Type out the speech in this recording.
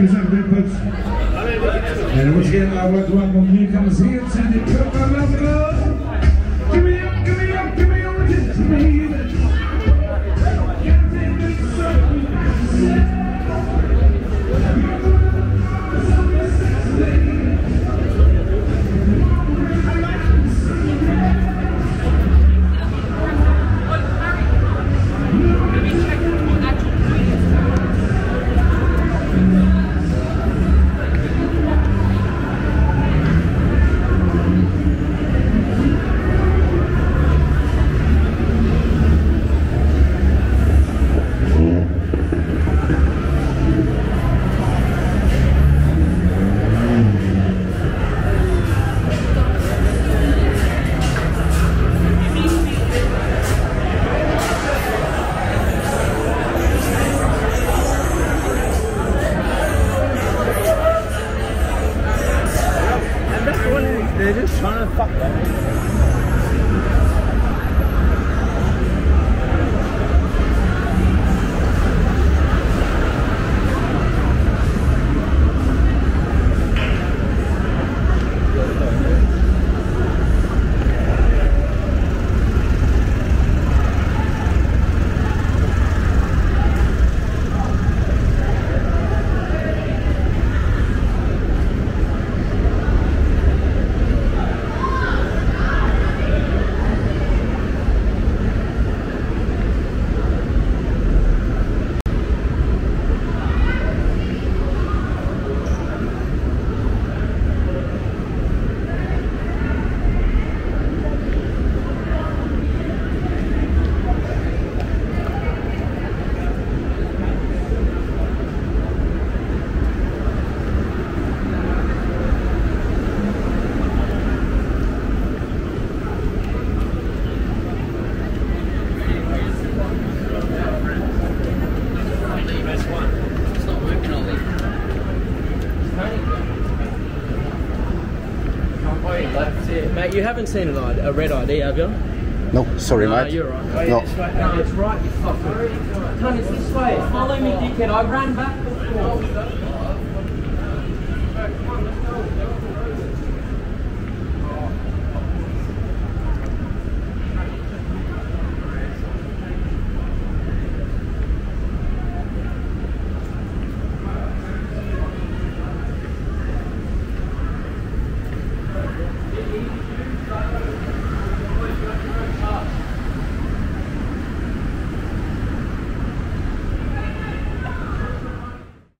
give us up there, folks. And once again, I'd to welcome newcomers here to the Copa Give me up, give me up, give me up, just me. They're you haven't seen an ID, a red ID, have you? No, sorry, no, mate. you're right. No. This way. No, it's right, you fucker. Cunt, it's this way. Follow me, dickhead. I ran back before.